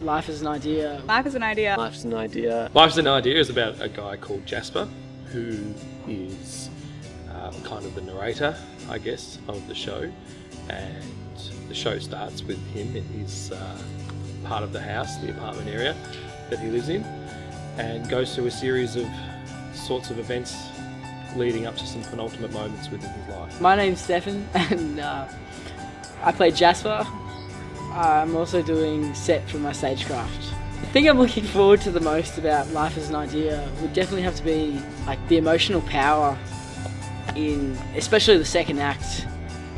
Life is an idea. Life is an idea. Life's an idea. Life's an Idea is about a guy called Jasper who is um, kind of the narrator, I guess, of the show. And the show starts with him in his uh, part of the house, the apartment area that he lives in, and goes through a series of sorts of events leading up to some penultimate moments within his life. My name's Stefan, and uh, I play Jasper. I'm also doing set for my stagecraft. The thing I'm looking forward to the most about Life as an Idea would definitely have to be like the emotional power in, especially the second act.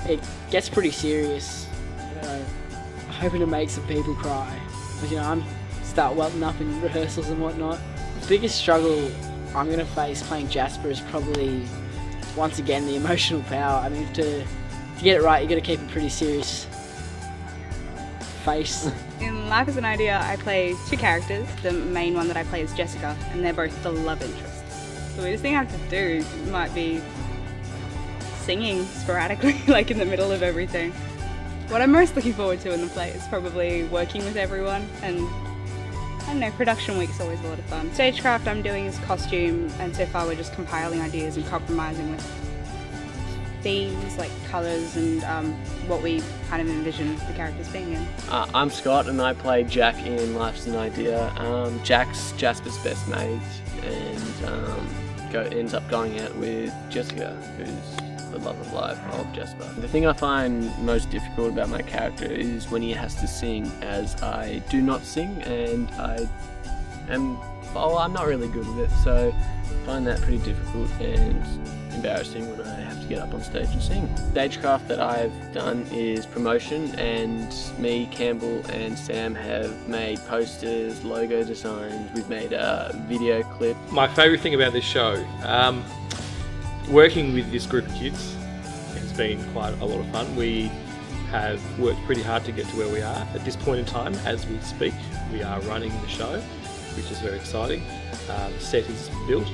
It gets pretty serious. Uh, you know, hoping to make some people cry. Because, you know, I'm start welting up in rehearsals and whatnot. The biggest struggle I'm going to face playing Jasper is probably once again the emotional power. I mean, to to get it right, you got to keep it pretty serious face. In Life is an Idea, I play two characters. The main one that I play is Jessica, and they're both the love interests. The weirdest thing I have to do might be singing sporadically, like in the middle of everything. What I'm most looking forward to in the play is probably working with everyone and I don't know, production week's always a lot of fun. Stagecraft I'm doing is costume and so far we're just compiling ideas and compromising with themes like colours and um, what we kind of envision the characters being in. Uh, I'm Scott and I play Jack in Life's an Idea. Um, Jack's Jasper's best mate and um, go, ends up going out with Jessica, who's the love of life of Jasper. The thing I find most difficult about my character is when he has to sing, as I do not sing and I am, oh, I'm not really good with it, so I find that pretty difficult and embarrassing when I have to get up on stage and sing. Stagecraft that I've done is promotion and me, Campbell and Sam have made posters, logo designs, we've made a video clip. My favourite thing about this show, um, working with this group of kids it's been quite a lot of fun. We have worked pretty hard to get to where we are. At this point in time, as we speak, we are running the show, which is very exciting. Uh, the set is built.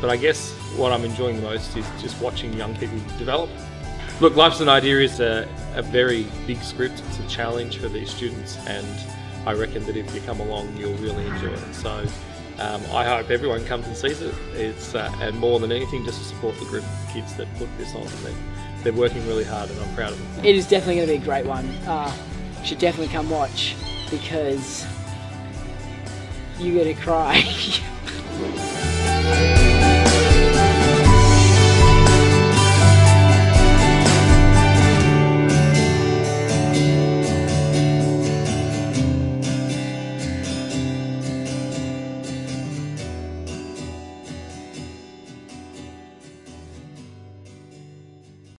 But I guess what I'm enjoying most is just watching young people develop. Look, Life's an Idea is a, a very big script. It's a challenge for these students, and I reckon that if you come along, you'll really enjoy it. So um, I hope everyone comes and sees it. It's uh, and more than anything, just to support the group of kids that put this on. They're, they're working really hard, and I'm proud of them. it is definitely going to be a great one. Uh, should definitely come watch because you get to cry.